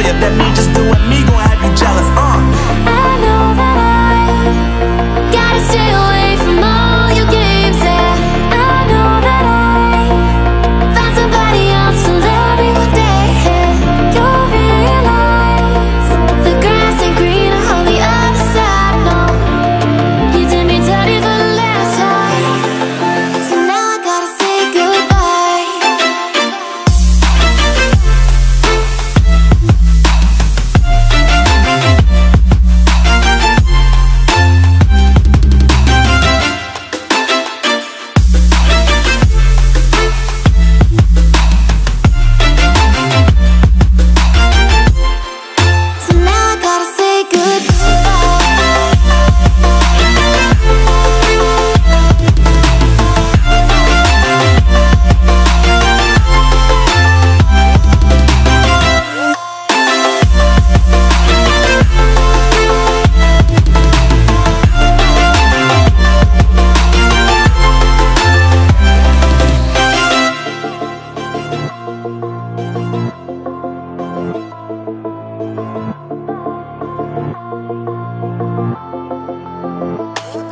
you that me just doing me gon' have you jealous.